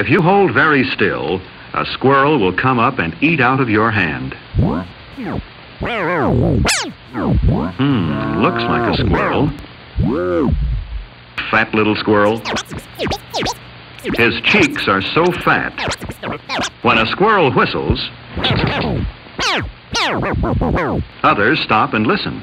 If you hold very still, a squirrel will come up and eat out of your hand. Hmm, looks like a squirrel. Fat little squirrel. His cheeks are so fat. When a squirrel whistles, others stop and listen.